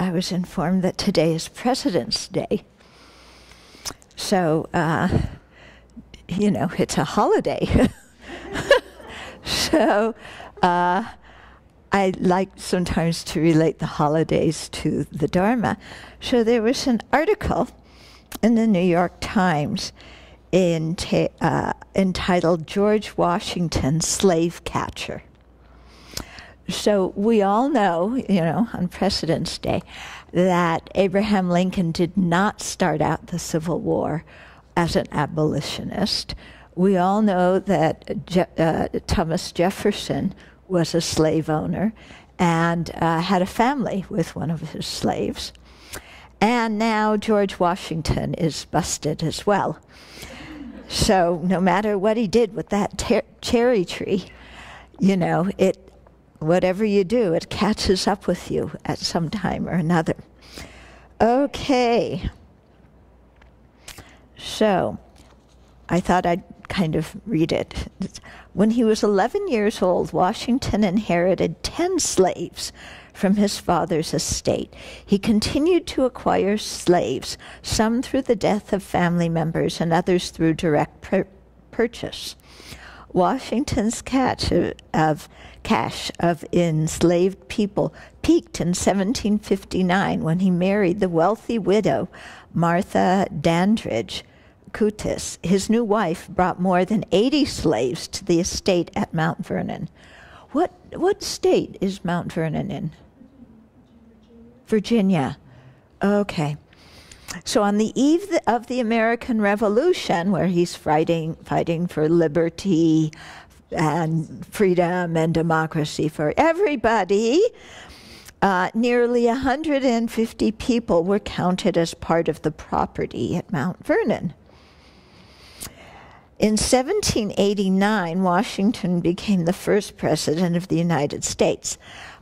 I was informed that today is President's Day. So, uh, you know, it's a holiday. so, uh, I like sometimes to relate the holidays to the Dharma. So there was an article in the New York Times uh, entitled George Washington Slave Catcher. So we all know, you know, on President's Day, that Abraham Lincoln did not start out the Civil War as an abolitionist. We all know that Je- uh, Thomas Jefferson was a slave owner and uh, had a family with one of his slaves. And now George Washington is busted as well. So no matter what he did with that ter- cherry tree, you know, it whatever you do, it catches up with you at some time or another. Okay. So, I thought I'd kind of read it. When he was 11 years old, Washington inherited 10 slaves from his father's estate. He continued to acquire slaves, some through the death of family members and others through direct pur- purchase. Washington's catch of, of cache of enslaved people peaked in 1759 when he married the wealthy widow Martha Dandridge Custis. His new wife brought more than 80 slaves to the estate at Mount Vernon. What, what state is Mount Vernon in? Virginia. Okay. So on the eve of the American Revolution, where he's fighting, fighting for liberty and freedom and democracy for everybody, uh, nearly 150 people were counted as part of the property at Mount Vernon. In 1789, Washington became the first president of the United States,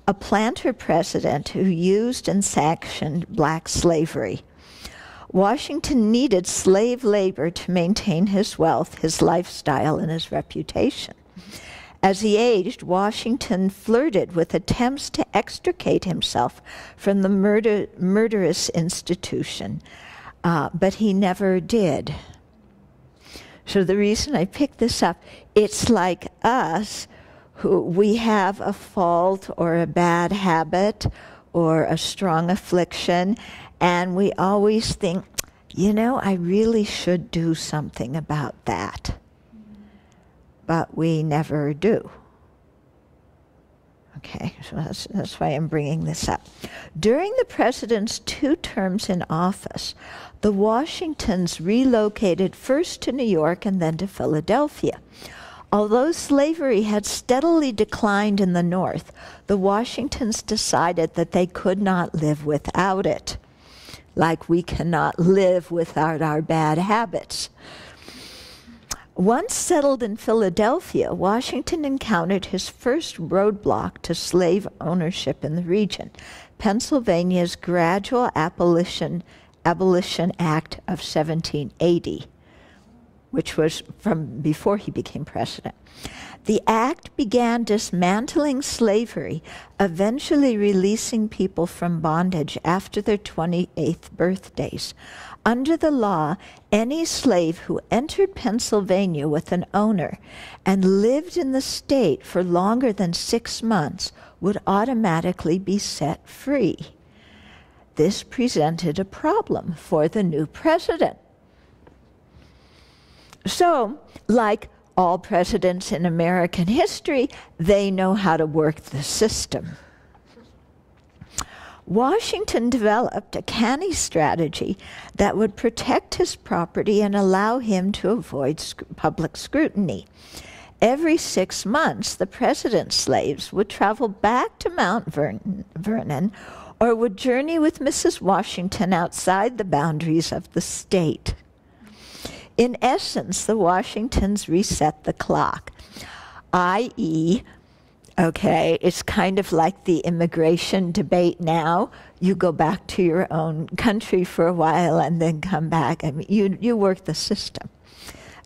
a planter president who used and sanctioned black slavery. Washington needed slave labor to maintain his wealth, his lifestyle, and his reputation. As he aged, Washington flirted with attempts to extricate himself from the murder, murderous institution, uh, but he never did. So the reason I picked this up, it's like us who we have a fault or a bad habit or a strong affliction, and we always think, you know, I really should do something about that but we never do. Okay, so that's, that's why I'm bringing this up. During the president's two terms in office, the Washingtons relocated first to New York and then to Philadelphia. Although slavery had steadily declined in the North, the Washingtons decided that they could not live without it, like we cannot live without our bad habits. Once settled in Philadelphia, Washington encountered his first roadblock to slave ownership in the region Pennsylvania's Gradual Abolition, Abolition Act of 1780, which was from before he became president. The act began dismantling slavery, eventually releasing people from bondage after their 28th birthdays. Under the law, any slave who entered Pennsylvania with an owner and lived in the state for longer than six months would automatically be set free. This presented a problem for the new president. So, like all presidents in American history, they know how to work the system. Washington developed a canny strategy that would protect his property and allow him to avoid sc- public scrutiny. Every six months, the president's slaves would travel back to Mount Vernon, Vernon or would journey with Mrs. Washington outside the boundaries of the state. In essence, the Washingtons reset the clock, i.e., Okay, it's kind of like the immigration debate now. You go back to your own country for a while and then come back. I mean, you, you work the system.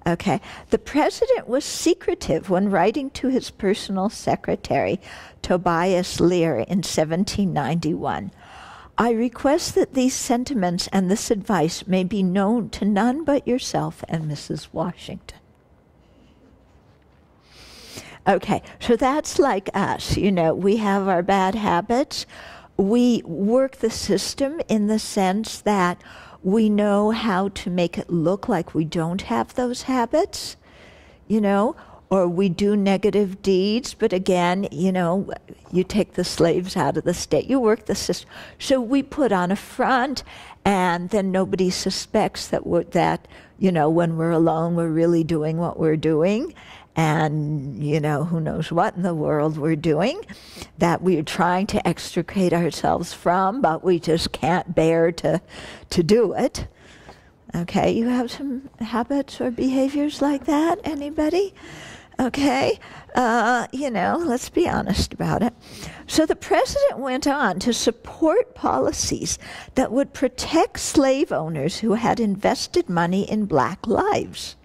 Okay, the president was secretive when writing to his personal secretary, Tobias Lear, in 1791. I request that these sentiments and this advice may be known to none but yourself and Mrs. Washington. Okay, so that's like us. You know, we have our bad habits. We work the system in the sense that we know how to make it look like we don't have those habits, you know, or we do negative deeds, but again, you know, you take the slaves out of the state, you work the system. So we put on a front, and then nobody suspects that that you know when we're alone, we're really doing what we're doing, and you know who knows what in the world we're doing that we're trying to extricate ourselves from, but we just can't bear to to do it. Okay, you have some habits or behaviors like that? Anybody? Okay, uh, you know, let's be honest about it. So the president went on to support policies that would protect slave owners who had invested money in black lives.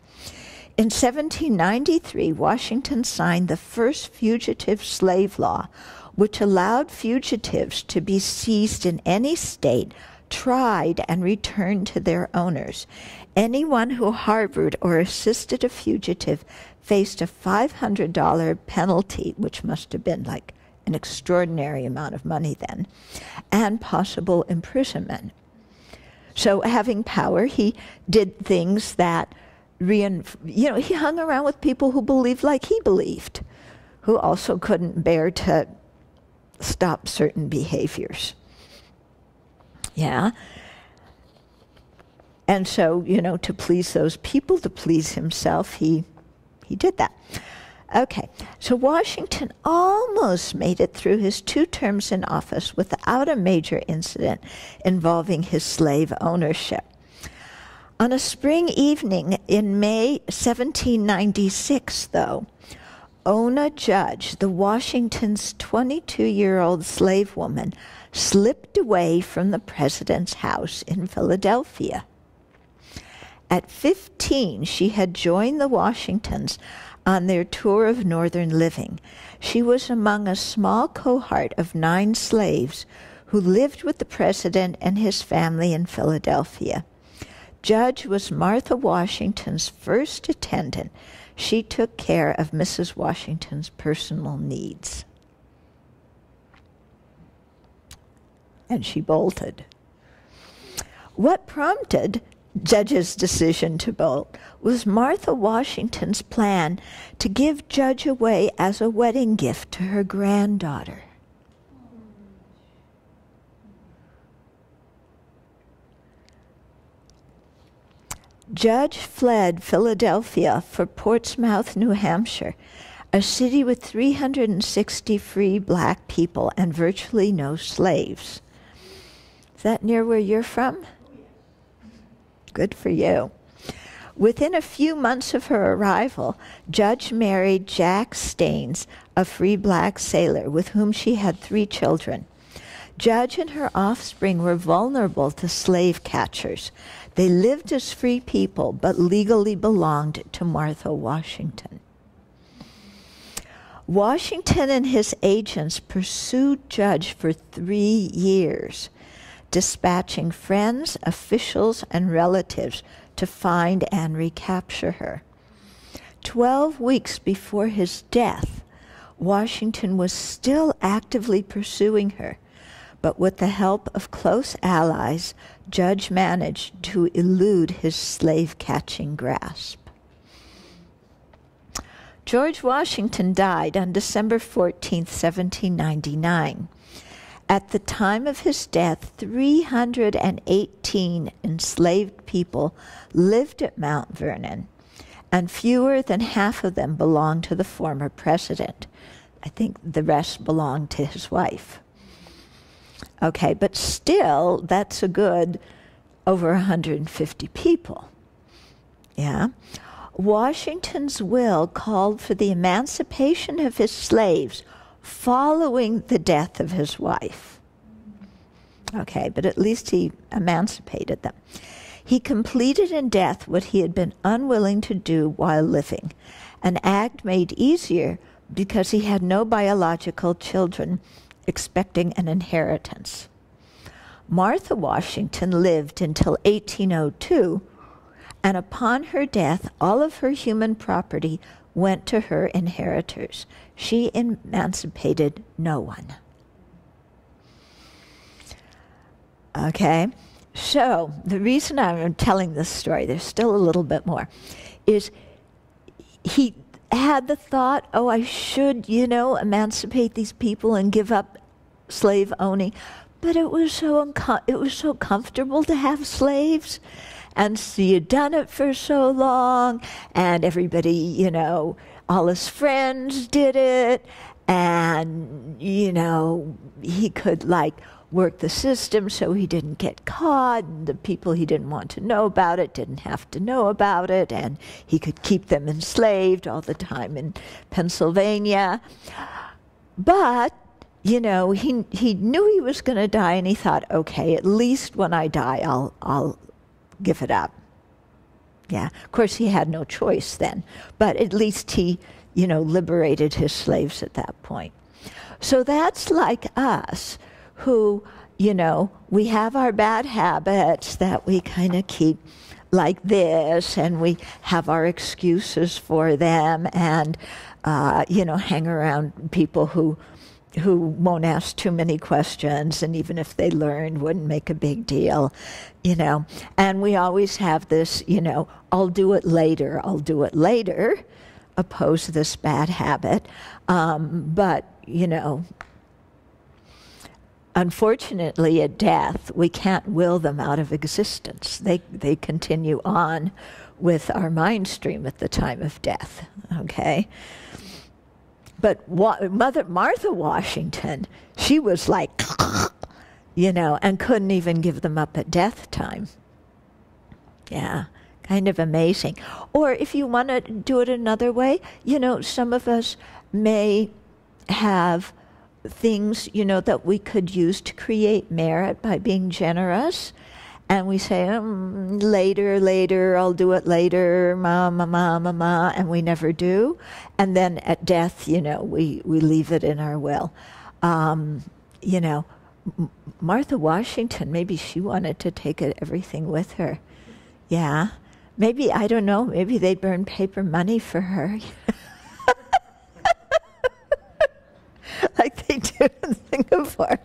In 1793, Washington signed the first fugitive slave law, which allowed fugitives to be seized in any state, tried, and returned to their owners. Anyone who harbored or assisted a fugitive faced a $500 penalty, which must have been like an extraordinary amount of money then, and possible imprisonment. So, having power, he did things that, rein- you know, he hung around with people who believed like he believed, who also couldn't bear to stop certain behaviors. Yeah. And so, you know, to please those people, to please himself, he he did that. Okay, so Washington almost made it through his two terms in office without a major incident involving his slave ownership. On a spring evening in May 1796, though, Ona Judge, the Washington's 22 year old slave woman, slipped away from the president's house in Philadelphia. At 15, she had joined the Washingtons on their tour of Northern living. She was among a small cohort of nine slaves who lived with the president and his family in Philadelphia. Judge was Martha Washington's first attendant. She took care of Mrs. Washington's personal needs. And she bolted. What prompted Judge's decision to bolt was Martha Washington's plan to give Judge away as a wedding gift to her granddaughter. Judge fled Philadelphia for Portsmouth, New Hampshire, a city with 360 free black people and virtually no slaves. Is that near where you're from? Good for you. Within a few months of her arrival, Judge married Jack Staines, a free black sailor with whom she had three children. Judge and her offspring were vulnerable to slave catchers. They lived as free people, but legally belonged to Martha Washington. Washington and his agents pursued Judge for three years dispatching friends, officials, and relatives to find and recapture her. Twelve weeks before his death, Washington was still actively pursuing her, but with the help of close allies, Judge managed to elude his slave catching grasp. George Washington died on December 14, 1799. At the time of his death, 318 enslaved people lived at Mount Vernon, and fewer than half of them belonged to the former president. I think the rest belonged to his wife. Okay, but still, that's a good over 150 people. Yeah. Washington's will called for the emancipation of his slaves following the death of his wife. Okay, but at least he emancipated them. He completed in death what he had been unwilling to do while living, an act made easier because he had no biological children expecting an inheritance. Martha Washington lived until 1802, and upon her death, all of her human property went to her inheritors. She emancipated no one. Okay? So, the reason I'm telling this story, there's still a little bit more, is he had the thought, oh, I should, you know, emancipate these people and give up slave owning. But it was so it was so comfortable to have slaves, and so had done it for so long, and everybody, you know, all his friends did it, and you know, he could like work the system so he didn't get caught. And the people he didn't want to know about it didn't have to know about it, and he could keep them enslaved all the time in Pennsylvania. But you know, he he knew he was going to die, and he thought, okay, at least when I die, I'll I'll give it up. Yeah, of course he had no choice then, but at least he, you know, liberated his slaves at that point. So that's like us who, you know, we have our bad habits that we kind of keep like this, and we have our excuses for them, and, uh, you know, hang around people who who won't ask too many questions and even if they learned wouldn't make a big deal you know and we always have this you know i'll do it later i'll do it later oppose this bad habit um, but you know unfortunately, at death, we can't will them out of existence. They, they continue on with our mind stream at the time of death, okay? But wa- Mother Martha Washington, she was like, you know, and couldn't even give them up at death time. Yeah, kind of amazing. Or if you want to do it another way, you know, some of us may have things, you know, that we could use to create merit by being generous. And we say, um, later, later, I'll do it later, ma, ma, ma, ma, ma, and we never do. And then at death, you know, we, we leave it in our will. Um, you know, Martha Washington, maybe she wanted to take it, everything with her. Yeah. Maybe, I don't know, maybe they burned paper money for her. like they do in Singapore.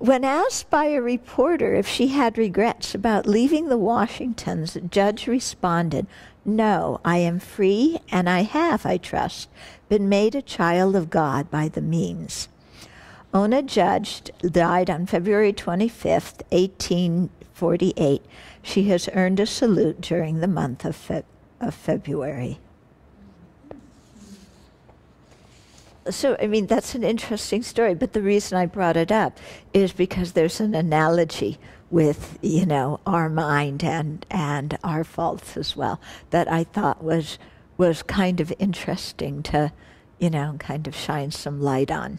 When asked by a reporter if she had regrets about leaving the Washingtons, Judge responded, No, I am free, and I have, I trust, been made a child of God by the means. Ona Judge died on February 25th, 1848. She has earned a salute during the month of, Fe- of February. So I mean that's an interesting story. But the reason I brought it up is because there's an analogy with you know our mind and and our faults as well that I thought was was kind of interesting to you know kind of shine some light on.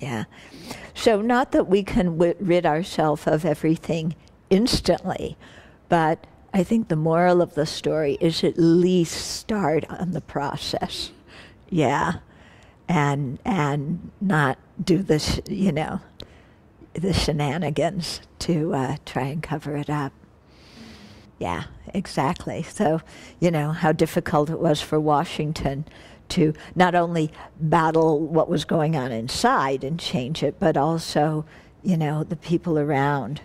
Yeah. So not that we can w- rid ourselves of everything instantly, but I think the moral of the story is at least start on the process yeah, and and not do this, you know, the shenanigans to uh, try and cover it up. Yeah, exactly. So, you know, how difficult it was for Washington to not only battle what was going on inside and change it, but also, you know, the people around,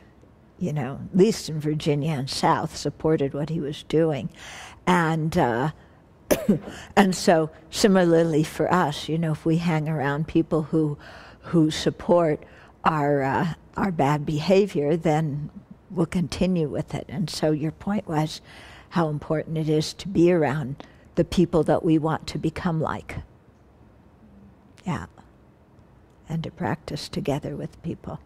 you know, at least in Virginia and South, supported what he was doing. And, uh, and so similarly for us, you know, if we hang around people who who support our uh, our bad behavior, then we'll continue with it. And so your point was how important it is to be around the people that we want to become like. Yeah. And to practice together with people.